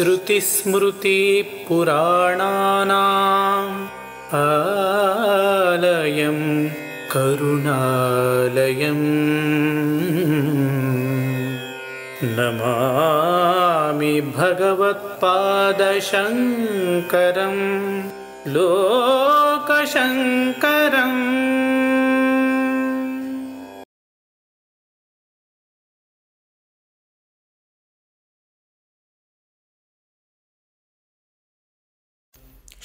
श्रुतिस्मृतिपुराणानाम् आलयं करुणालयम्। नमामि भगवत्पादशङ्करं लोकशङ्करम्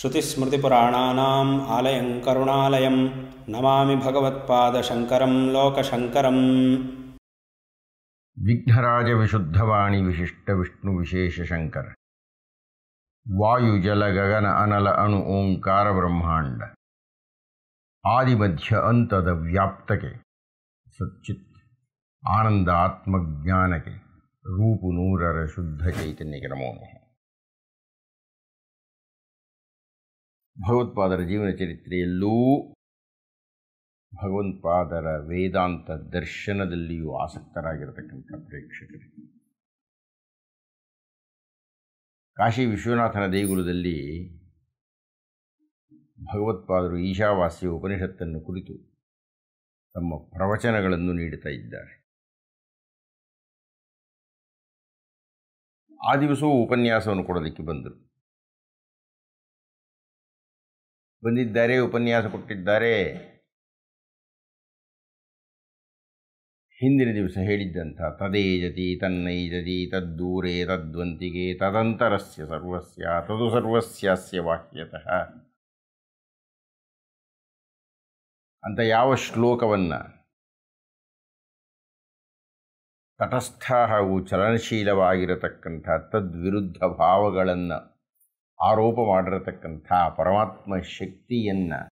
श्रुतिस्मृतिपुराणानाम् आलयं करुणालयं नमामि भगवत्पादशङ्करं लोकशङ्करम् ವಿಘ್ನರಾಜ ವಿಶುದ್ಧವಾಣಿ ವಿಶಿಷ್ಟ ವಿಷ್ಣು ವಿಶೇಷ ಶಂಕರ ವಾಯು ಜಲ ಗಗನ ಅನಲ ಅಣು ಓಂಕಾರ ಬ್ರಹ್ಮಾಂಡ ಆದಿಮಧ್ಯ ಅಂತದ ವ್ಯಾಪ್ತಕ್ಕೆ ಸಚ್ಚಿತ್ ಆನಂದ ಆತ್ಮಜ್ಞಾನಕ್ಕೆ ರೂಪು ನೂರರ ಶುದ್ಧ ಚೈತನ್ಯಕ್ಕೆ ನಮೋ ಭಗವತ್ಪಾದರ ಜೀವನ ಚರಿತ್ರೆಯಲ್ಲೂ ಭಗವತ್ಪಾದರ ವೇದಾಂತ ದರ್ಶನದಲ್ಲಿಯೂ ಆಸಕ್ತರಾಗಿರತಕ್ಕಂಥ ಪ್ರೇಕ್ಷಕರು. ಕಾಶಿ ವಿಶ್ವನಾಥನ ದೇಗುಲದಲ್ಲಿ ಭಗವತ್ಪಾದರು ಈಶಾವಾಸ್ಯ ಉಪನಿಷತ್ತನ್ನು ಕುರಿತು ತಮ್ಮ ಪ್ರವಚನಗಳನ್ನು ನೀಡುತ್ತಾ ಇದ್ದಾರೆ. ಆ ದಿವಸವೂ ಉಪನ್ಯಾಸವನ್ನು ಕೊಡೋದಕ್ಕೆ ಬಂದರು. ಬಂದಿದ್ದಾರೆ, ಉಪನ್ಯಾಸ ಕೊಟ್ಟಿದ್ದಾರೆ. ಹಿಂದಿನ ದಿವಸ ಹೇಳಿದ್ದಂಥ ತದೇಜತಿ ತನ್ನೈಜತಿ ತದ್ದೂರೇ ತದ್ವಂತಿಗೆ ತದಂತರಸ್ಯ ಸರ್ವಸ್ಯ, ತದು ಸರ್ವಸ್ಯಾಸ್ಯ ವಾಕ್ಯತಃ. ಅಂತ ಯಾವ ಶ್ಲೋಕವನ್ನು ತಟಸ್ಥ ಹಾಗೂ ಚಲನಶೀಲವಾಗಿರತಕ್ಕಂಥ ತದ್ವಿರುದ್ಧ ಭಾವಗಳನ್ನು ಆರೋಪ ಮಾಡಿರತಕ್ಕಂಥ ಪರಮಾತ್ಮ ಶಕ್ತಿಯನ್ನು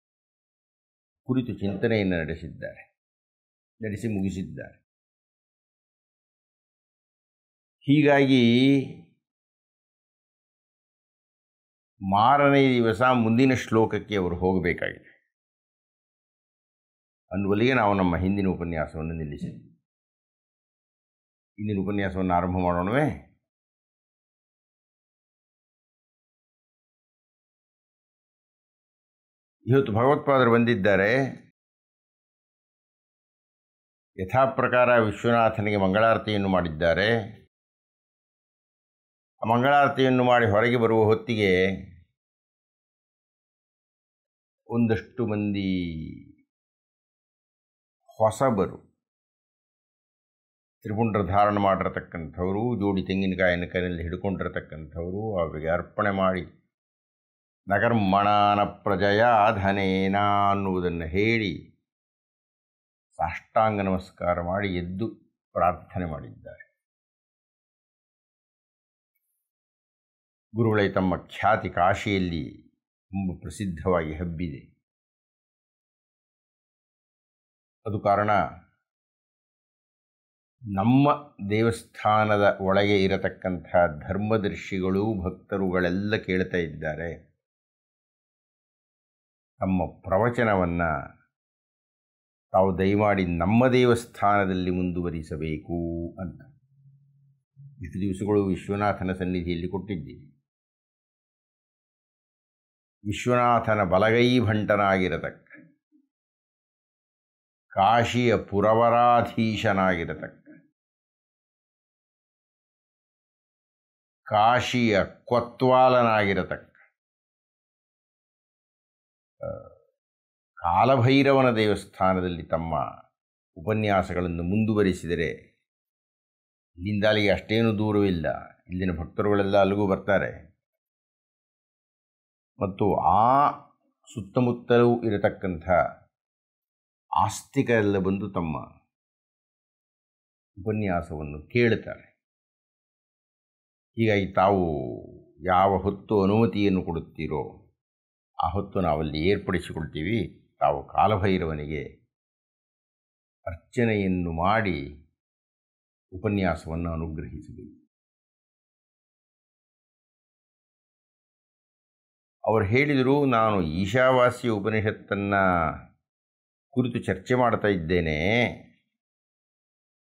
ಕುರಿತು ಚಿಂತನೆಯನ್ನು ನಡೆಸಿದ್ದಾರೆ, ನಡೆಸಿ ಮುಗಿಸಿದ್ದಾರೆ. ಹೀಗಾಗಿ ಮಾರನೇ ದಿವಸ ಮುಂದಿನ ಶ್ಲೋಕಕ್ಕೆ ಅವರು ಹೋಗಬೇಕಾಗಿದೆ. ಅನ್ವಲಿಗೆ ನಾವು ನಮ್ಮ ಹಿಂದಿನ ಉಪನ್ಯಾಸವನ್ನು ನಿಲ್ಲಿಸಿದ್ವಿ ಇಂದಿನ ಉಪನ್ಯಾಸವನ್ನು ಆರಂಭ ಮಾಡೋಣವೇ? ಇವತ್ತು ಭಗವತ್ಪಾದರು ಬಂದಿದ್ದಾರೆ. ಯಥಾಪ್ರಕಾರ ವಿಶ್ವನಾಥನಿಗೆ ಮಂಗಳಾರತಿಯನ್ನು ಮಾಡಿದ್ದಾರೆ. ಆ ಮಂಗಳಾರತಿಯನ್ನು ಮಾಡಿ ಹೊರಗೆ ಬರುವ ಹೊತ್ತಿಗೆ ಒಂದಷ್ಟು ಮಂದಿ ಹೊಸಬರು ತ್ರಿಪುಂಡ್ರ ಧಾರಣ ಮಾಡಿರತಕ್ಕಂಥವರು, ಜೋಡಿ ತೆಂಗಿನಕಾಯಿನ ಕೈಯಲ್ಲಿ ಹಿಡ್ಕೊಂಡಿರತಕ್ಕಂಥವರು, ಅವರಿಗೆ ಅರ್ಪಣೆ ಮಾಡಿ ನಗರ್ಮಣಾನ ಪ್ರಜಯ ಧನೇನ ಅನ್ನುವುದನ್ನು ಹೇಳಿ ಸಾಷ್ಟಾಂಗ ನಮಸ್ಕಾರ ಮಾಡಿ ಎದ್ದು ಪ್ರಾರ್ಥನೆ ಮಾಡಿದ್ದಾರೆ. ಗುರುಗಳೇ, ತಮ್ಮ ಖ್ಯಾತಿ ಕಾಶಿಯಲ್ಲಿ ತುಂಬ ಪ್ರಸಿದ್ಧವಾಗಿ ಹಬ್ಬಿದೆ. ಅದು ಕಾರಣ ನಮ್ಮ ದೇವಸ್ಥಾನದ ಒಳಗೆ ಇರತಕ್ಕಂಥ ಧರ್ಮದರ್ಶಿಗಳು ಭಕ್ತರುಗಳೆಲ್ಲ ಕೇಳ್ತಾ ಇದ್ದಾರೆ. ತಮ್ಮ ಪ್ರವಚನವನ್ನು ತಾವು ದಯಮಾಡಿ ನಮ್ಮ ದೇವಸ್ಥಾನದಲ್ಲಿ ಮುಂದುವರಿಸಬೇಕು ಅಂತ. ಇಷ್ಟು ದಿವಸಗಳು ವಿಶ್ವನಾಥನ ಸನ್ನಿಧಿಯಲ್ಲಿ ಕೊಟ್ಟಿದ್ದೀವಿ. ವಿಶ್ವನಾಥನ ಬಲಗೈ ಭಂಟನಾಗಿರತಕ್ಕ. ಕಾಶಿಯ ಪುರವರಾಧೀಶನಾಗಿರತಕ್ಕ. ಕಾಶಿಯ ಕೊತ್ವಾಲನಾಗಿರತಕ್ಕ. ಕಾಲಭೈರವನ ದೇವಸ್ಥಾನದಲ್ಲಿ ತಮ್ಮ ಉಪನ್ಯಾಸಗಳನ್ನು ಮುಂದುವರಿಸಿದರೆ ಇಲ್ಲಿಂದ ಅಲ್ಲಿಗೆ ಅಷ್ಟೇನು ದೂರವಿಲ್ಲ ಇಲ್ಲಿನ ಭಕ್ತರುಗಳೆಲ್ಲ ಅಲ್ಲಿಗೂ ಬರ್ತಾರೆ. ಮತ್ತು ಆ ಸುತ್ತಮುತ್ತಲೂ ಇರತಕ್ಕಂಥ ಆಸ್ತಿಕರೆಲ್ಲ ಬಂದು ತಮ್ಮ ಉಪನ್ಯಾಸವನ್ನು ಕೇಳುತ್ತಾರೆ. ಹೀಗಾಗಿ ತಾವು ಯಾವ ಹೊತ್ತು ಅನುಮತಿಯನ್ನು ಕೊಡುತ್ತೀರೋ ಆ ಹೊತ್ತು ನಾವಲ್ಲಿ ಏರ್ಪಡಿಸಿಕೊಳ್ತೀವಿ. ತಾವು ಕಾಲಭೈರವನಿಗೆ ಅರ್ಚನೆಯನ್ನು ಮಾಡಿ ಉಪನ್ಯಾಸವನ್ನು ಅನುಗ್ರಹಿಸಬೇಕು ಅವರು ಹೇಳಿದರು, ನಾನು ಈಶಾವಾಸ್ಯ ಉಪನಿಷತ್ತನ್ನು ಕುರಿತು ಚರ್ಚೆ ಮಾಡ್ತಾ ಇದ್ದೇನೆ.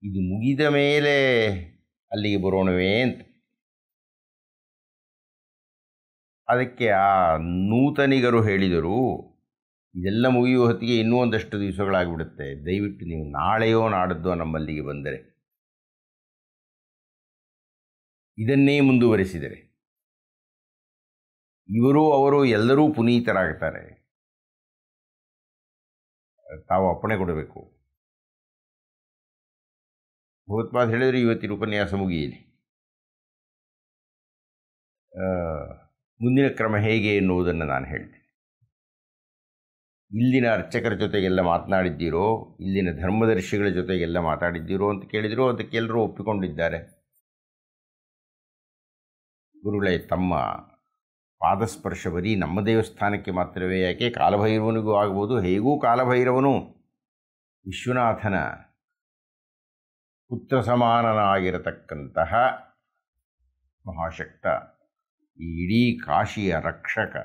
ಇದು ಮುಗಿದ ಮೇಲೆ ಅಲ್ಲಿಗೆ ಬರೋಣವೇ ಅಂತ. ಅದಕ್ಕೆ ಆ ನೂತನಿಗರು ಹೇಳಿದರು ಇದೆಲ್ಲ ಮುಗಿಯುವ ಹೊತ್ತಿಗೆ ಇನ್ನೂ ಒಂದಷ್ಟು ದಿವಸಗಳಾಗಿಬಿಡುತ್ತೆ. ದಯವಿಟ್ಟು ನೀವು ನಾಳೆಯೋ ನಾಡದ್ದೋ ನಮ್ಮಲ್ಲಿಗೆ ಬಂದರೆ. ಇದನ್ನೇ ಮುಂದುವರೆಸಿದರೆ. ಇವರು ಅವರು ಎಲ್ಲರೂ ಪುನೀತರಾಗ್ತಾರೆ. ತಾವು ಅಪ್ಪಣೆ ಕೊಡಬೇಕು. ಭಗವತ್ಪಾದ ಹೇಳಿದರೆ ಇವತ್ತಿನ ಉಪನ್ಯಾಸ ಮುಗಿಯಲಿ. ಆ, ಮುಂದಿನ ಕ್ರಮ ಹೇಗೆ ಎನ್ನುವುದನ್ನು ನಾನು ಹೇಳ್ತೇನೆ. ಇಲ್ಲಿನ ಅರ್ಚಕರ ಜೊತೆಗೆಲ್ಲ ಮಾತನಾಡಿದ್ದೀರೋ, ಇಲ್ಲಿನ ಧರ್ಮದರ್ಶಿಗಳ ಜೊತೆಗೆಲ್ಲ ಮಾತಾಡಿದ್ದೀರೋ ಅಂತ ಕೇಳಿದರೂ ಅದಕ್ಕೆ ಎಲ್ಲರೂ ಒಪ್ಪಿಕೊಂಡಿದ್ದಾರೆ. ಗುರುಗಳೇ, ತಮ್ಮ ಪಾದಸ್ಪರ್ಶ ಬರೀ ನಮ್ಮ ದೇವಸ್ಥಾನಕ್ಕೆ ಮಾತ್ರವೇ ಯಾಕೆ? ಕಾಲಭೈರವನಿಗೂ ಆಗ್ಬೋದು, ಹೇಗೂ ಕಾಲಭೈರವನು? ವಿಶ್ವನಾಥನ ಪುತ್ರ ಸಮಾನನಾಗಿರತಕ್ಕಂತಹ ಮಹಾಶಕ್ತ, ಈ ಇಡೀ ಕಾಶಿಯ ರಕ್ಷಕ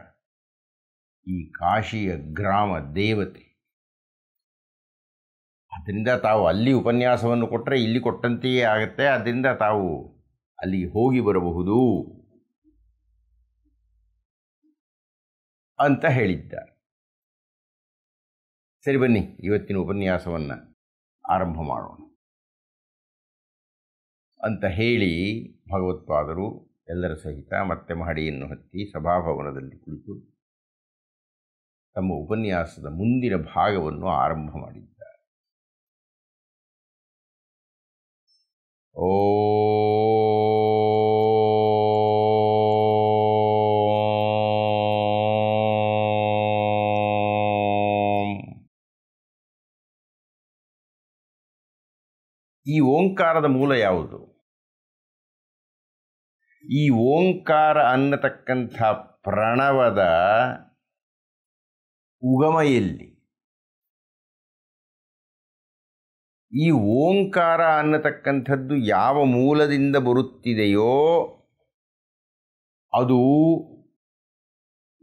ಈ ಕಾಶಿಯ ಗ್ರಾಮ ದೇವತೆ. ಅದರಿಂದ ತಾವು ಅಲ್ಲಿ ಉಪನ್ಯಾಸವನ್ನು ಕೊಟ್ಟರೆ ಇಲ್ಲಿ ಕೊಟ್ಟಂತೆಯೇ ಆಗುತ್ತೆ. ಅದರಿಂದ ತಾವು ಅಲ್ಲಿ ಹೋಗಿ ಬರಬಹುದು ಅಂತ ಹೇಳಿದ್ದ ಸರಿ ಬನ್ನಿ, ಇವತ್ತಿನ ಉಪನ್ಯಾಸವನ್ನು ಆರಂಭ ಮಾಡೋಣ. ಅಂತ ಹೇಳಿ ಭಗವತ್ಪಾದರು ಎಲ್ಲರ ಸಹಿತ ಮತ್ತೆ ಮಹಡಿಯನ್ನು ಹತ್ತಿ ಸಭಾಭವನದಲ್ಲಿ ಕುಳಿತು ತಮ್ಮ ಉಪನ್ಯಾಸದ ಮುಂದಿನ ಭಾಗವನ್ನು ಆರಂಭ ಮಾಡಿದ್ದಾರೆ. ಓಂ. ಈ ಓಂಕಾರದ ಮೂಲ ಯಾವುದು? ಈ ಓಂಕಾರ ಅನ್ನತಕ್ಕಂಥ ಪ್ರಣವದ ಉಗಮ ಎಲ್ಲಿ ಈ ಓಂಕಾರ ಅನ್ನತಕ್ಕಂಥದ್ದು ಯಾವ ಮೂಲದಿಂದ ಬರುತ್ತಿದೆಯೋ, ಅದು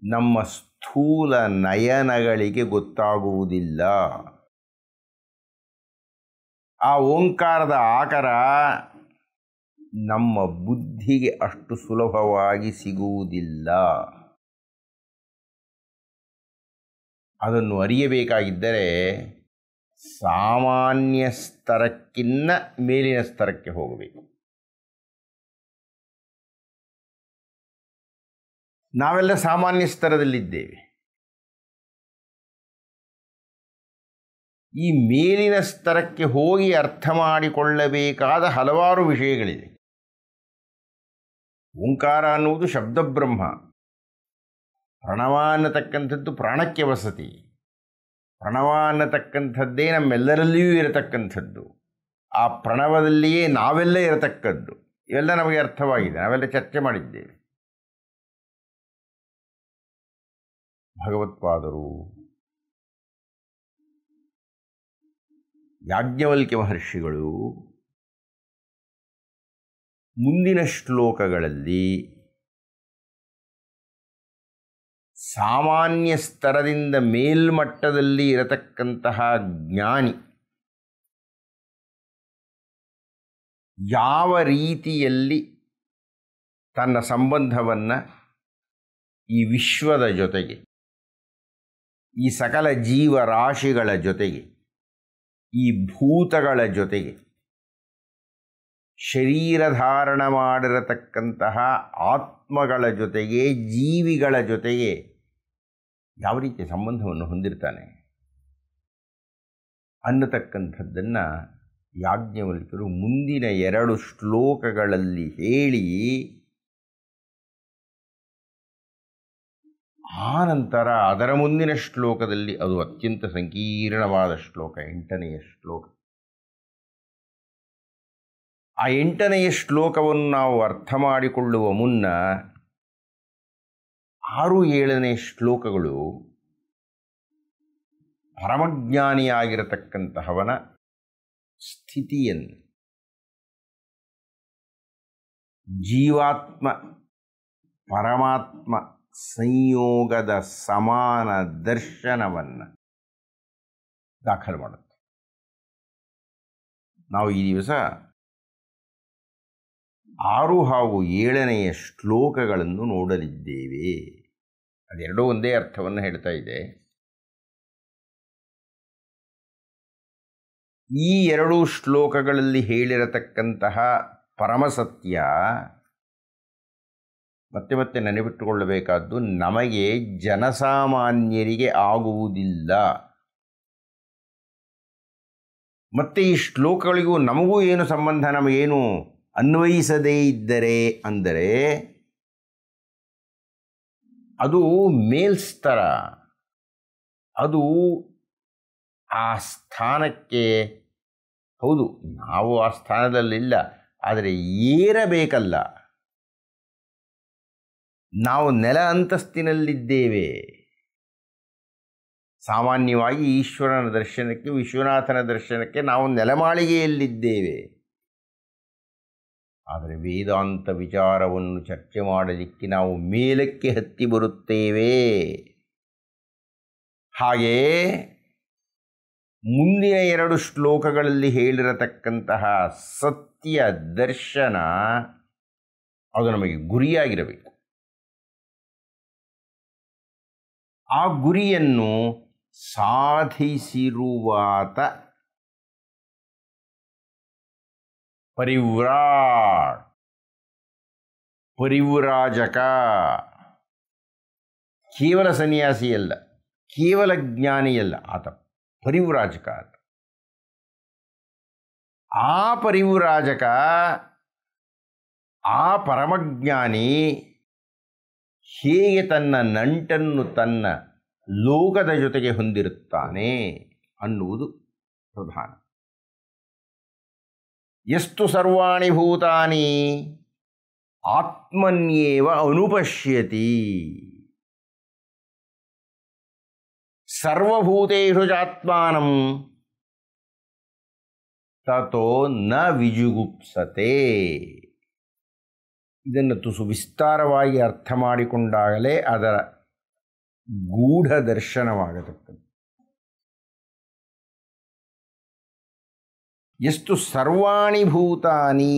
ನಮ್ಮ ಸ್ಥೂಲ ನಯನಗಳಿಗೆ ಗೊತ್ತಾಗುವುದಿಲ್ಲ. ಆ ಓಂಕಾರದ ಆಕಾರ ನಮ್ಮ ಬುದ್ಧಿಗೆ ಅಷ್ಟು ಸುಲಭವಾಗಿ ಸಿಗುವುದಿಲ್ಲ. ಅದನ್ನು ಅರಿಯಬೇಕಾಗಿದ್ದರೆ ಸಾಮಾನ್ಯ ಸ್ತರಕ್ಕಿನ್ನ ಮೇಲಿನ ಸ್ತರಕ್ಕೆ ಹೋಗಬೇಕು. ನಾವೆಲ್ಲ ಸಾಮಾನ್ಯ ಸ್ತರದಲ್ಲಿದ್ದೇವೆ. ಈ ಮೇಲಿನ ಸ್ತರಕ್ಕೆ ಹೋಗಿ ಅರ್ಥ ಮಾಡಿಕೊಳ್ಳಬೇಕಾದ ಹಲವಾರು ವಿಷಯಗಳಿದೆ ಓಂಕಾರ ಅನ್ನುವುದು ಶಬ್ದಬ್ರಹ್ಮ. ಪ್ರಣವ ಅನ್ನತಕ್ಕಂಥದ್ದು ಪ್ರಾಣಕ್ಕೆ ವಸತಿ. ಪ್ರಣವ ಅನ್ನತಕ್ಕಂಥದ್ದೇ ನಮ್ಮೆಲ್ಲರಲ್ಲಿಯೂ ಇರತಕ್ಕಂಥದ್ದು. ಆ ಪ್ರಣವದಲ್ಲಿಯೇ ನಾವೆಲ್ಲ ಇರತಕ್ಕದ್ದು. ಇವೆಲ್ಲ ನಮಗೆ ಅರ್ಥವಾಗಿದೆ. ನಾವೆಲ್ಲ ಚರ್ಚೆ ಮಾಡಿದ್ದೇವೆ. ಭಗವತ್ಪಾದರು. ಯಾಜ್ಞವಲ್ಕ್ಯ ಮಹರ್ಷಿಗಳು ಮುಂದಿನ ಶ್ಲೋಕಗಳಲ್ಲಿ ಸಾಮಾನ್ಯ ಸ್ತರದಿಂದ ಮೇಲ್ಮಟ್ಟದಲ್ಲಿ ಇರತಕ್ಕಂತಹ ಜ್ಞಾನಿ ಯಾವ ರೀತಿಯಲ್ಲಿ ತನ್ನ ಸಂಬಂಧವನ್ನು ಈ ವಿಶ್ವದ ಜೊತೆಗೆ, ಈ ಸಕಲ ಜೀವರಾಶಿಗಳ ಜೊತೆಗೆ, ಈ ಭೂತಗಳ ಜೊತೆಗೆ ಶರೀರ ಧಾರಣ ಮಾಡಿರತಕ್ಕಂತಹ ಆತ್ಮಗಳ ಜೊತೆಗೆ, ಜೀವಿಗಳ ಜೊತೆಗೆ ಯಾವ ರೀತಿಯ ಸಂಬಂಧವನ್ನು ಹೊಂದಿರ್ತಾನೆ? ಅನ್ನತಕ್ಕಂಥದ್ದನ್ನು ಯಾಜ್ಞವಲ್ಕರು ಮುಂದಿನ ಎರಡು ಶ್ಲೋಕಗಳಲ್ಲಿ ಹೇಳಿ, ಆನಂತರ ಅದರ ಮುಂದಿನ ಶ್ಲೋಕದಲ್ಲಿ ಅದು ಅತ್ಯಂತ ಸಂಕೀರ್ಣವಾದ ಶ್ಲೋಕ, ಎಂಟನೆಯ ಶ್ಲೋಕ. ಆ ಎಂಟನೆಯ ಶ್ಲೋಕವನ್ನು ನಾವು ಅರ್ಥ ಮಾಡಿಕೊಳ್ಳುವ ಮುನ್ನ ಆರು ಏಳನೇ ಶ್ಲೋಕಗಳು ಪರಮಜ್ಞಾನಿಯಾಗಿರತಕ್ಕಂತಹವನ ಸ್ಥಿತಿಯನ್ನು ಜೀವಾತ್ಮ, ಪರಮಾತ್ಮ ಸಂಯೋಗದ ಸಮಾನ ದರ್ಶನವನ್ನು ದಾಖಲು ಮಾಡುತ್ತೆ. ನಾವು ಈ ದಿವಸ ಆರು ಹಾಗೂ ಏಳನೆಯ ಶ್ಲೋಕಗಳನ್ನು ನೋಡಲಿದ್ದೇವೆ. ಅದೆರಡೂ ಒಂದೇ ಅರ್ಥವನ್ನು ಹೇಳ್ತಾ ಇದೆ. ಈ ಎರಡು ಶ್ಲೋಕಗಳಲ್ಲಿ ಹೇಳಿರತಕ್ಕಂತಹ ಪರಮಸತ್ಯ ಮತ್ತೆ ಮತ್ತೆ ನೆನಪಿಟ್ಟುಕೊಳ್ಳಬೇಕಾದ್ದು ನಮಗೆ ಜನಸಾಮಾನ್ಯರಿಗೆ ಆಗುವುದಿಲ್ಲ. ಮತ್ತೆ ಈ ಶ್ಲೋಕಗಳಿಗೂ ನಮಗೂ ಏನು ಸಂಬಂಧ, ನಮಗೇನು ಅನ್ವಯಿಸದೇ ಇದ್ದರೆ ಅಂದರೆ ಅದು ಮೇಲ್ಸ್ತರ. ಅದು ಆ ಸ್ಥಾನಕ್ಕೆ ಹೌದು, ನಾವು ಆ ಸ್ಥಾನದಲ್ಲಿಲ್ಲ, ಆದರೆ ಏರಬೇಕಲ್ಲ. ನಾವು ನೆಲ ಅಂತಸ್ತಿನಲ್ಲಿದ್ದೇವೆ. ಸಾಮಾನ್ಯವಾಗಿ ಈಶ್ವರನ ದರ್ಶನಕ್ಕೆ, ವಿಶ್ವನಾಥನ ದರ್ಶನಕ್ಕೆ ನಾವು ನೆಲಮಾಳಿಗೆಯಲ್ಲಿದ್ದೇವೆ. ಆದರೆ ವೇದಾಂತ ವಿಚಾರವನ್ನು ಚರ್ಚೆ ಮಾಡಲಿಕ್ಕೆ ನಾವು ಮೇಲಕ್ಕೆ ಹತ್ತಿ ಬರುತ್ತೇವೆ. ಹಾಗೆಯೇ ಮುಂದಿನ ಎರಡು ಶ್ಲೋಕಗಳಲ್ಲಿ ಹೇಳಿರತಕ್ಕಂತಹ ಸತ್ಯ ದರ್ಶನ ಅದು ನಮಗೆ ಗುರಿಯಾಗಿರಬೇಕು. ಆ ಗುರಿಯನ್ನು ಸಾಧಿಸಿರುವಾತ ಪರಿವ್ರಾಟ್ ಪರಿವ್ರಾಜಕ. ಕೇವಲ ಸನ್ಯಾಸಿಯಲ್ಲ ಕೇವಲ ಜ್ಞಾನಿಯಲ್ಲ ಆತ ಪರಿವ್ರಾಜಕ ಆತ ಆ ಪರಿವ್ರಾಜಕ, ಆ ಪರಮಜ್ಞಾನಿ ಹೇಗೆ ತನ್ನ ನಂಟನ್ನು ತನ್ನ ಲೋಕದ ಜೊತೆಗೆ ಹೊಂದಿರುತ್ತಾನೆ ಅನ್ನುವುದು ಪ್ರಧಾನ. ಎಷ್ಟು ಸರ್ವಾಣಿ ಭೂತಾನಿ? ಆತ್ಮನ್ಯೇವ ಅನುಪಶ್ಯತಿ. ಸರ್ವಭೂತೇಷು ಜಾತ್ಮಾನಂ ತತೋ ನ ವಿಜುಗುಪ್ಸತೆ. ಇದನ್ನು ತುಸು ವಿಸ್ತಾರವಾಗಿ ಅರ್ಥ ಮಾಡಿಕೊಂಡಾಗಲೇ ಅದರ ಗೂಢ ದರ್ಶನವಾಗತಕ್ಕದ್ದು ಎಷ್ಟು ಸರ್ವಾಣಿ ಭೂತಾನಿ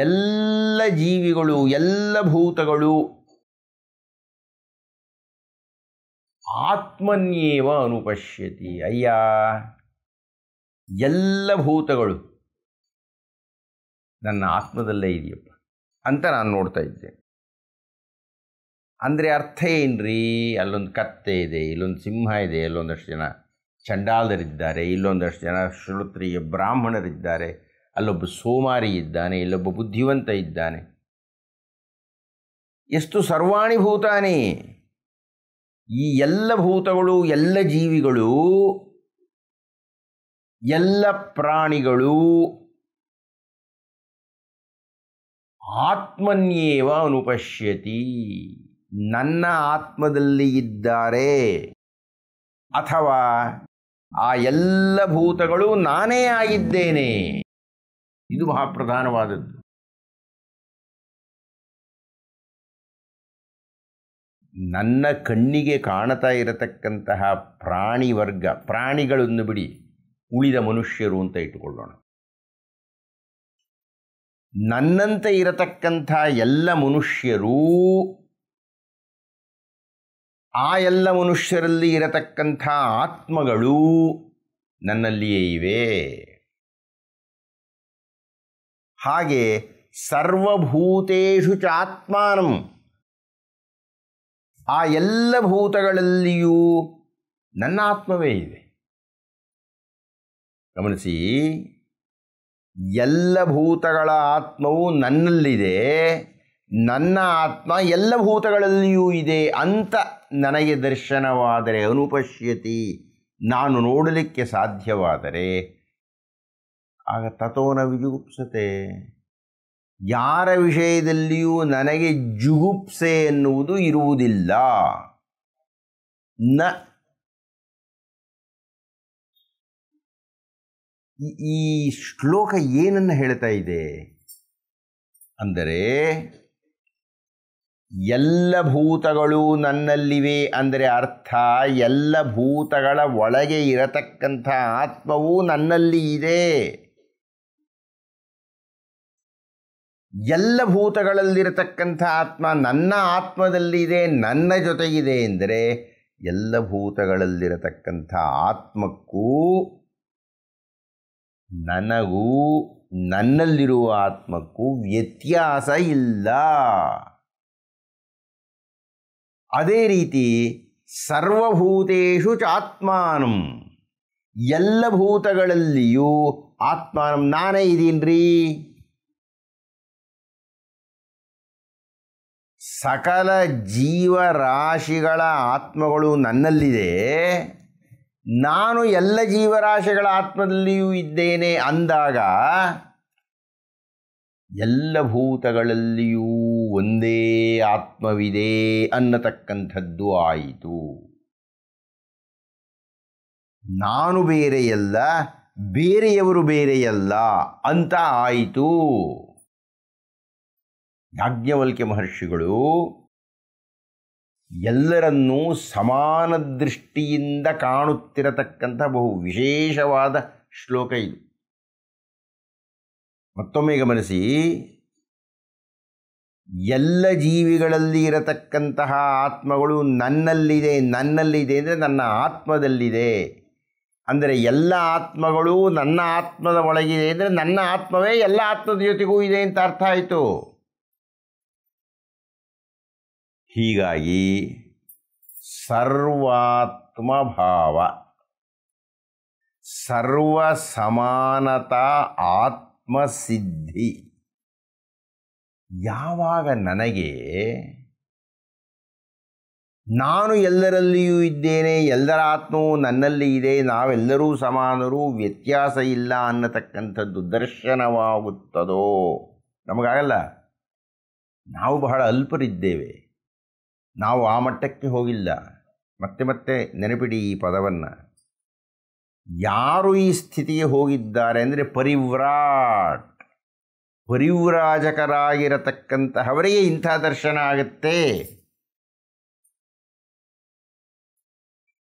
ಎಲ್ಲ ಜೀವಿಗಳು, ಎಲ್ಲ ಭೂತಗಳು ಆತ್ಮನ್ಯೇವ ಅನುಪಶ್ಯತಿ. ಅಯ್ಯ! ಎಲ್ಲ ಭೂತಗಳು ನನ್ನ ಆತ್ಮದಲ್ಲೇ ಇದೆಯಪ್ಪ ಅಂತ ನಾನು ನೋಡ್ತಾ ಇದ್ದೇನೆ ಅಂದರೆ ಅರ್ಥ ಏನ್ರಿ? ಅಲ್ಲೊಂದು ಕತ್ತೆ ಇದೆ, ಇಲ್ಲೊಂದು ಸಿಂಹ ಇದೆ, ಅಲ್ಲೊಂದಷ್ಟು ಜನ ಚಂಡಾಲರಿದ್ದಾರೆ ಇಲ್ಲೊಂದಷ್ಟು ಜನ ಶ್ರೋತ್ರಿಯ ಬ್ರಾಹ್ಮಣರಿದ್ದಾರೆ, ಅಲ್ಲೊಬ್ಬ ಸೋಮಾರಿ ಇದ್ದಾನೆ, ಇಲ್ಲೊಬ್ಬ ಬುದ್ಧಿವಂತ ಇದ್ದಾನೆ. ಎಷ್ಟು ಸರ್ವಾಣಿ ಭೂತಾನಿ! ಈ ಎಲ್ಲ ಭೂತಗಳು, ಎಲ್ಲ ಜೀವಿಗಳು, ಎಲ್ಲ ಪ್ರಾಣಿಗಳು ಆತ್ಮನ್ಯೇವ ಅನುಪಶ್ಯತಿ, ನನ್ನ ಆತ್ಮದಲ್ಲಿ ಇದ್ದಾರೆ. ಅಥವಾ ಆ ಎಲ್ಲ ಭೂತಗಳು ನಾನೇ ಆಗಿದ್ದೇನೆ. ಇದು ಮಹಾಪ್ರಧಾನವಾದದ್ದು ನನ್ನ ಕಣ್ಣಿಗೆ ಕಾಣತಾ ಇರತಕ್ಕಂತಹ ಪ್ರಾಣಿ ವರ್ಗ, ಪ್ರಾಣಿಗಳನ್ನು ಬಿಡಿ, ಉಳಿದ ಮನುಷ್ಯರು ಅಂತ ಇಟ್ಟುಕೊಳ್ಳೋಣ. ನನ್ನಂತೆ ಇರತಕ್ಕಂಥ ಎಲ್ಲ ಮನುಷ್ಯರೂ ಆ ಎಲ್ಲ ಮನುಷ್ಯರಲ್ಲಿ ಇರತಕ್ಕಂಥ ಆತ್ಮಗಳು ನನ್ನಲ್ಲಿಯೇ ಇವೆ. ಹಾಗೆ ಸರ್ವಭೂತೇಶು ಚಾತ್ಮಾನಂ. ಆ ಎಲ್ಲ ಭೂತಗಳಲ್ಲಿಯೂ ನನ್ನ ಆತ್ಮವೇ ಇದೆ. ಗಮನಿಸಿ, ಎಲ್ಲ ಭೂತಗಳ ಆತ್ಮವು ನನ್ನಲ್ಲಿದೆ. ನನ್ನ ಆತ್ಮ ಎಲ್ಲ ಭೂತಗಳಲ್ಲಿಯೂ ಇದೆ ಅಂತ ನನಗೆ ದರ್ಶನವಾದರೆ ಅನುಪಶ್ಯತಿ. ನಾನು ನೋಡಲಿಕ್ಕೆ ಸಾಧ್ಯವಾದರೆ ಆಗ ತಥೋನ ವಿಜುಗುಪ್ಸತೆ. ಯಾರ ವಿಷಯದಲ್ಲಿಯೂ ನನಗೆ ಜುಗುಪ್ಸೆ ಎನ್ನುವುದು ಇರುವುದಿಲ್ಲ. ನ ಈ- ಶ್ಲೋಕ ಏನನ್ನು ಹೇಳ್ತಾ ಇದೆ? ಅಂದರೆ ಎಲ್ಲ ಭೂತಗಳು ನನ್ನಲ್ಲಿವೆ ಅಂದರೆ ಅರ್ಥ, ಎಲ್ಲ ಭೂತಗಳ ಒಳಗೆ ಇರತಕ್ಕಂಥ ಆತ್ಮವೂ ನನ್ನಲ್ಲಿ ಇದೆ. ಎಲ್ಲ ಭೂತಗಳಲ್ಲಿರತಕ್ಕಂಥ ಆತ್ಮ ನನ್ನ ಆತ್ಮದಲ್ಲಿದೆ, ನನ್ನ ಜೊತೆಗಿದೆ ಎಂದರೆ ಎಲ್ಲ ಭೂತಗಳಲ್ಲಿರತಕ್ಕಂಥ ಆತ್ಮಕ್ಕೂ ನನಗೂ ನನ್ನಲ್ಲಿರುವ ಆತ್ಮಕ್ಕೂ ವ್ಯತ್ಯಾಸ ಇಲ್ಲ. ಅದೇ ರೀತಿ ಸರ್ವಭೂತೇಶು ಚಾತ್ಮಾನಂ. ಎಲ್ಲ ಭೂತಗಳಲ್ಲಿಯೂ ಆತ್ಮಾನಂ ನಾನೇ ಇದೀನ್ರಿ. ಸಕಲ ಜೀವರಾಶಿಗಳ ಆತ್ಮಗಳು ನನ್ನಲ್ಲಿದೆ. ನಾನು ಎಲ್ಲ ಜೀವರಾಶಿಗಳ ಆತ್ಮದಲ್ಲಿಯೂ ಇದ್ದೇನೆ ಅಂದಾಗ ಎಲ್ಲ ಭೂತಗಳಲ್ಲಿಯೂ ಒಂದೇ ಆತ್ಮವಿದೆ ಅನ್ನತಕ್ಕಂಥದ್ದು ಆಯಿತು. ನಾನು ಬೇರೆಯಲ್ಲ, ಬೇರೆಯವರು ಬೇರೆಯಲ್ಲ ಅಂತ ಆಯಿತು. ಯಾಜ್ಞವಲ್ಕ್ಯ ಮಹರ್ಷಿಗಳು ಎಲ್ಲರನ್ನೂ ಸಮಾನ ದೃಷ್ಟಿಯಿಂದ ಕಾಣುತ್ತಿರತಕ್ಕಂಥ ಬಹು ವಿಶೇಷವಾದ ಶ್ಲೋಕ ಇದು. ಮತ್ತೊಮ್ಮೆ ಗಮನಿಸಿ ಎಲ್ಲ ಜೀವಿಗಳಲ್ಲಿ ಇರತಕ್ಕಂತಹ ಆತ್ಮಗಳು ನನ್ನಲ್ಲಿದೆ ನನ್ನಲ್ಲಿದೆ ಅಂದರೆ ನನ್ನ ಆತ್ಮದಲ್ಲಿದೆ. ಅಂದರೆ ಎಲ್ಲ ಆತ್ಮಗಳು ನನ್ನ ಆತ್ಮದ ಒಳಗಿದೆ ಅಂದರೆ ನನ್ನ ಆತ್ಮವೇ ಎಲ್ಲ ಆತ್ಮದ ಜೊತೆಗೂ ಇದೆ ಅಂತ ಅರ್ಥ ಆಯಿತು. ಹೀಗಾಗಿ ಸರ್ವಾತ್ಮ ಭಾವ ಸರ್ವ ಸಮಾನತಾ ಆತ್ಮಸಿದ್ಧಿ. ಯಾವಾಗ ನನಗೆ ನಾನು ಎಲ್ಲರಲ್ಲಿಯೂ ಇದ್ದೇನೆ, ಎಲ್ಲರ ಆತ್ಮವು ನನ್ನಲ್ಲಿ ಇದೆ, ನಾವೆಲ್ಲರೂ ಸಮಾನರು, ವ್ಯತ್ಯಾಸ ಇಲ್ಲ ಅನ್ನತಕ್ಕಂಥದ್ದು ದರ್ಶನವಾಗುತ್ತದೋ? ನಮಗಾಗಲ್ಲ. ನಾವು ಬಹಳ ಅಲ್ಪರಿದ್ದೇವೆ. ನಾವು ಆ ಮಟ್ಟಕ್ಕೆ ಹೋಗಿಲ್ಲ. ಮತ್ತೆ ಮತ್ತೆ ನೆನಪಿಡಿ ಈ ಪದವನ್ನು. ಯಾರು ಈ ಸ್ಥಿತಿಗೆ ಹೋಗಿದ್ದಾರೆ ಅಂದರೆ ಪರಿವ್ರಾಟ್. ಪರಿವ್ರಾಜಕರಾಗಿರತಕ್ಕಂತಹವರಿಗೆ ಇಂಥ ದರ್ಶನ ಆಗುತ್ತೆ.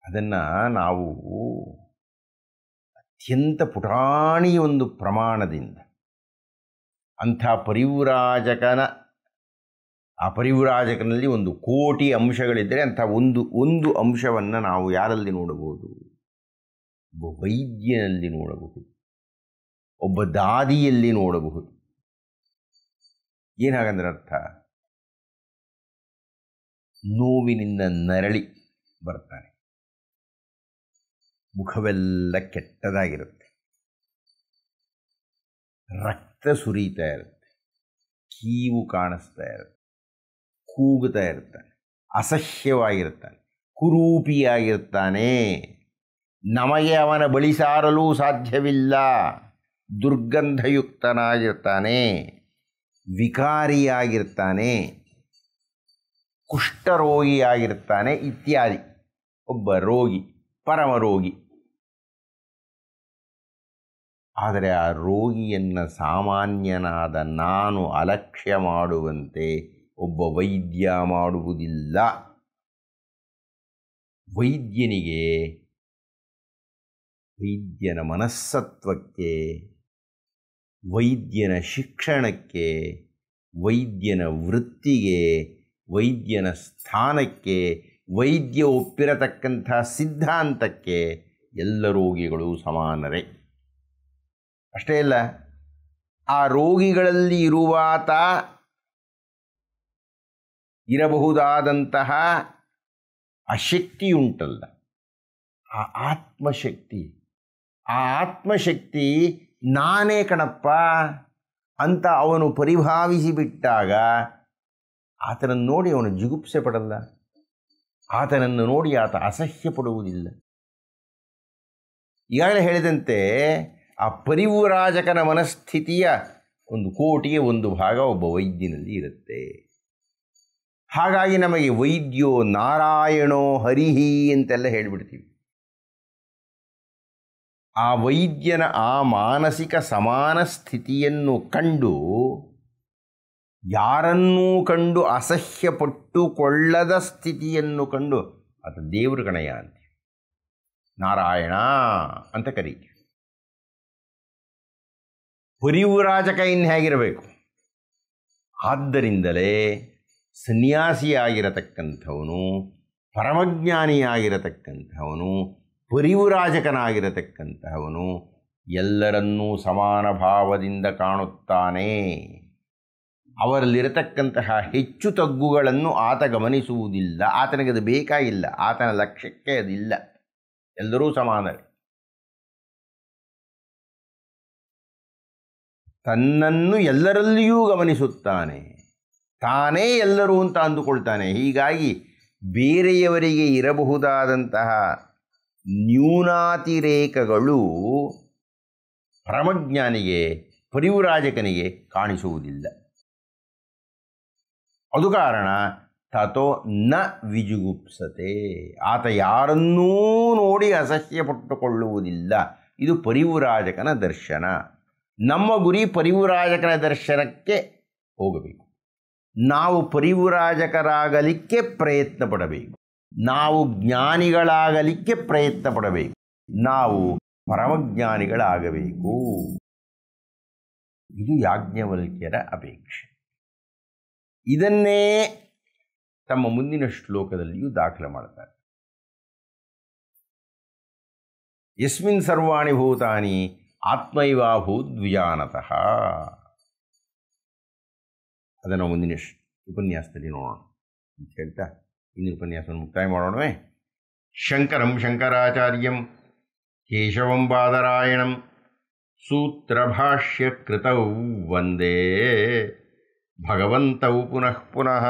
ಅದನ್ನು ನಾವು ಅತ್ಯಂತ ಪುಟಾಣಿ ಒಂದು ಪ್ರಮಾಣದಿಂದ ಅಂಥ ಪರಿವ್ರಾಜಕನ, ಆ ಪರಿವ್ರಾಜಕನಲ್ಲಿ ಒಂದು ಕೋಟಿ ಅಂಶಗಳಿದ್ದರೆ ಅಂಥ ಒಂದು ಒಂದು ಅಂಶವನ್ನು ನಾವು ಯಾರಲ್ಲಿ ನೋಡಬಹುದು? ಒಬ್ಬ ವೈದ್ಯನಲ್ಲಿ ನೋಡಬಹುದು. ಒಬ್ಬ ದಾದಿಯಲ್ಲಿ ನೋಡಬಹುದು. ಏನಾಗಂದ್ರೆ ಅರ್ಥ? ನೋವಿನಿಂದ ನರಳಿ ಬರ್ತಾನೆ. ಮುಖವೆಲ್ಲ ಕೆಟ್ಟದಾಗಿರುತ್ತೆ. ರಕ್ತ ಸುರಿತಾ ಇರುತ್ತೆ. ಕೀವು ಕಾಣಿಸ್ತಾ ಇರುತ್ತೆ. ಕೂಗುತ್ತಾ ಇರ್ತಾನೆ. ಅಸಹ್ಯವಾಗಿರ್ತಾನೆ. ಕುರೂಪಿಯಾಗಿರ್ತಾನೆ. ನಮಗೆ ಅವನ ಬಳಿ ಸಾರಲು ಸಾಧ್ಯವಿಲ್ಲ. ದುರ್ಗಂಧಯುಕ್ತನಾಗಿರ್ತಾನೆ. ವಿಕಾರಿಯಾಗಿರ್ತಾನೆ, ಕುಷ್ಠರೋಗಿಯಾಗಿರ್ತಾನೆ ಇತ್ಯಾದಿ. ಒಬ್ಬ ರೋಗಿ ಪರಮ ರೋಗಿ ಆದರೆ ಆ ರೋಗಿಯನ್ನು ಸಾಮಾನ್ಯನಾದ ನಾನು ಅಲಕ್ಷ್ಯ ಮಾಡುವಂತೆ ಒಬ್ಬ ವೈದ್ಯ ಮಾಡುವುದಿಲ್ಲ. ವೈದ್ಯನಿಗೆ ವೈದ್ಯನ ಮನಸ್ಸತ್ವಕ್ಕೆ ವೈದ್ಯನ ಶಿಕ್ಷಣಕ್ಕೆ, ವೈದ್ಯನ ವೃತ್ತಿಗೆ, ವೈದ್ಯನ ಸ್ಥಾನಕ್ಕೆ, ವೈದ್ಯ ಒಪ್ಪಿರತಕ್ಕಂಥ ಸಿದ್ಧಾಂತಕ್ಕೆ ಎಲ್ಲ ರೋಗಿಗಳು ಸಮಾನರೇ. ಅಷ್ಟೇ ಅಲ್ಲ, ಆ ರೋಗಿಗಳಲ್ಲಿ ಇರುವಾತ ಇರಬಹುದಾದಂತಹ ಆ ಶಕ್ತಿಯುಂಟಲ್ಲ ಆ ಆತ್ಮಶಕ್ತಿ ಆ ಆತ್ಮಶಕ್ತಿ ನಾನೇ ಕಣಪ್ಪ ಅಂತ ಅವನು ಪರಿಭಾವಿಸಿ ಬಿಟ್ಟಾಗ ಆತನನ್ನು ನೋಡಿ ಅವನು ಜಿಗುಪ್ಸೆ ಪಡಲ್ಲ. ಆತನನ್ನು ನೋಡಿ ಆತ ಅಸಹ್ಯ ಪಡುವುದಿಲ್ಲ. ಈಗಾಗಲೇ ಹೇಳಿದಂತೆ ಆ ಪರಿವರಾಜಕನ ಮನಸ್ಥಿತಿಯ ಒಂದು ಕೋಟಿಗೆ ಒಂದು ಭಾಗ ಒಬ್ಬ ವೈದ್ಯನಲ್ಲಿ ಇರುತ್ತೆ. ಹಾಗಾಗಿ ನಮಗೆ ವೈದ್ಯೋ ನಾರಾಯಣೋ ಹರಿಹಿ ಅಂತೆಲ್ಲ ಹೇಳಿಬಿಡ್ತೀವಿ. ಆ ವೈದ್ಯನ ಆ ಮಾನಸಿಕ ಸಮಾನ ಸ್ಥಿತಿಯನ್ನು ಕಂಡು ಯಾರನ್ನೂ ಕಂಡು ಅಸಹ್ಯಪಟ್ಟುಕೊಳ್ಳದ ಸ್ಥಿತಿಯನ್ನು ಕಂಡು ಅದು ದೇವ್ರ ಗಣಯ ಅಂತ. ನಾರಾಯಣ ಅಂತ ಕರೀತೀವಿ ಪರಿವ್ರಾಜಕ ಇನ್ನು ಹೇಗಿರಬೇಕು? ಆದ್ದರಿಂದಲೇ ಸನ್ಯಾಸಿಯಾಗಿರತಕ್ಕಂಥವನು, ಪರಮಜ್ಞಾನಿಯಾಗಿರತಕ್ಕಂಥವನು ಪರಿವುರಾಜಕನಾಗಿರತಕ್ಕಂತಹವನು ಎಲ್ಲರನ್ನೂ ಸಮಾನ ಭಾವದಿಂದ ಕಾಣುತ್ತಾನೆ. ಅವರಲ್ಲಿರತಕ್ಕಂತಹ ಹೆಚ್ಚು ತಗ್ಗುಗಳನ್ನು ಆತ ಗಮನಿಸುವುದಿಲ್ಲ. ಆತನಿಗೆ ಅದು ಬೇಕಾಗಿಲ್ಲ. ಆತನ ಲಕ್ಷ್ಯಕ್ಕೆ ಅದಿಲ್ಲ. ಎಲ್ಲರೂ ಸಮಾನರೇ. ತನ್ನನ್ನು ಎಲ್ಲರಲ್ಲಿಯೂ ಗಮನಿಸುತ್ತಾನೆ. ತಾನೇ ಎಲ್ಲರೂ ಅಂತ ಅಂದುಕೊಳ್ತಾನೆ. ಹೀಗಾಗಿ ಬೇರೆಯವರಿಗೆ ಇರಬಹುದಾದಂತಹ ನ್ಯೂನಾತಿರೇಕಗಳು ಪರಮಜ್ಞಾನಿಗೆ ಪರಿವುರಾಜಕನಿಗೆ ಕಾಣಿಸುವುದಿಲ್ಲ. ಅದು ಕಾರಣ ತಥೋ ನ ವಿಜುಗುಪ್ಸತೆ. ಆತ ಯಾರನ್ನೂ ನೋಡಿ ಅಸಹ್ಯಪಟ್ಟುಕೊಳ್ಳುವುದಿಲ್ಲ. ಇದು ಪರಿವುರಾಜಕನ ದರ್ಶನ. ನಮ್ಮ ಗುರಿ ಪರಿವುರಾಜಕನ ದರ್ಶನಕ್ಕೆ ಹೋಗಬೇಕು. ನಾವು ಪರಿವುರಾಜಕರಾಗಲಿಕ್ಕೆ ಪ್ರಯತ್ನ ಪಡಬೇಕು ನಾವು ಜ್ಞಾನಿಗಳಾಗಲಿಕ್ಕೆ ಪ್ರಯತ್ನ ಪಡಬೇಕು ನಾವು ಪರಮಜ್ಞಾನಿಗಳಾಗಬೇಕು. ಇದು ಯಾಜ್ಞವಲ್ಕ್ಯರ ಅಪೇಕ್ಷೆ. ಇದನ್ನೇ ತಮ್ಮ ಮುಂದಿನ ಶ್ಲೋಕದಲ್ಲಿಯೂ ದಾಖಲೆ ಮಾಡ್ತಾರೆ. ಯಸ್ಮಿನ್ ಸರ್ವಾಣಿ ಭೂತಾನಿ ಆತ್ಮೈವಾ ದ್ವಿಜಾನತಃ ಅದನ್ನು ಮುಂದಿನ ಉಪನ್ಯಾಸದಲ್ಲಿ ನೋಡೋಣ ಅಂತ ಹೇಳ್ತಾ ಇಂದಿನ ಉಪನ್ಯಾಸವನ್ನು ಮುಕ್ತಾಯ ಮಾಡೋಣವೇ ಶಂಕರಂ ಶಂಕರಾಚಾರ್ಯಂ ಕೇಶವಂ ಬಾದರಾಯಣಂ ಸೂತ್ರಭಾಷ್ಯಕೃತೌ ವಂದೇ ಭಗವಂತೌ ಪುನಃ ಪುನಃ